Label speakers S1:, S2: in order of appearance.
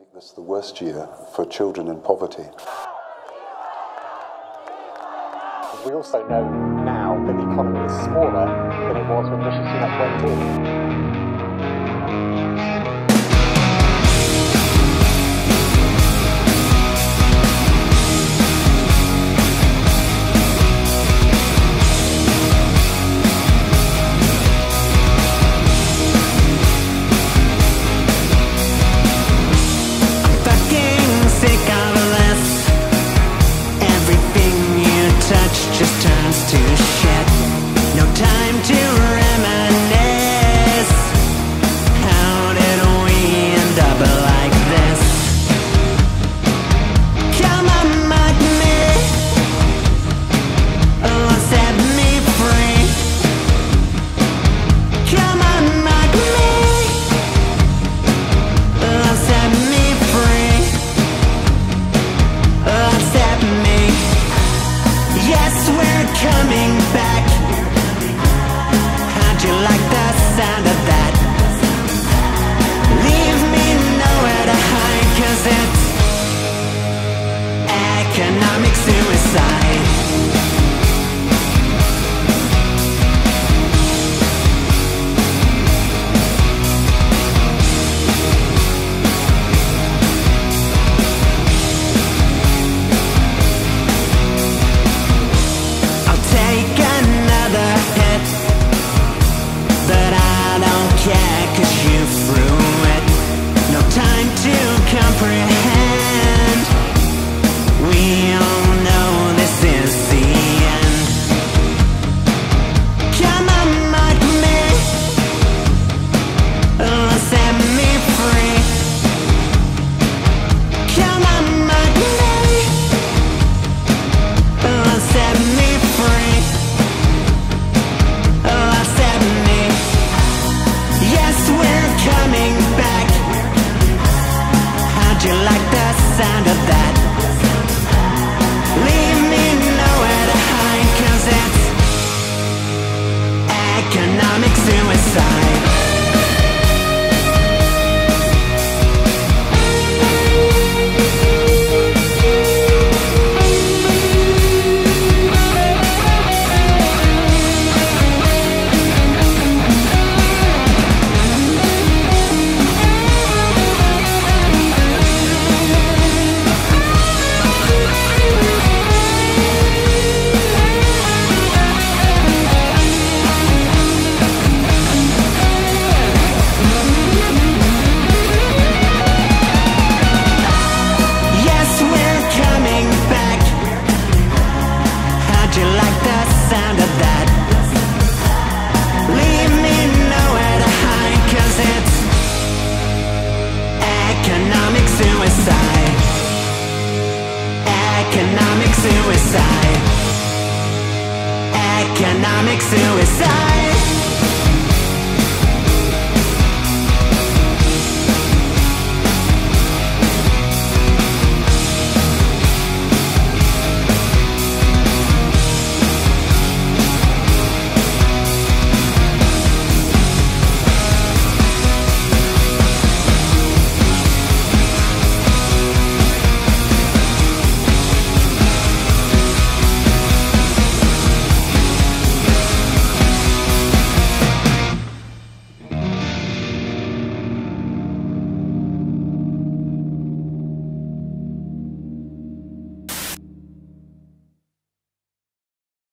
S1: make this the worst year for children in poverty.
S2: We also know now that the economy is smaller than it was when Rishi Sunak went in.
S3: I'll take another hit But I don't cause you suicide. Economic suicide. Economic suicide.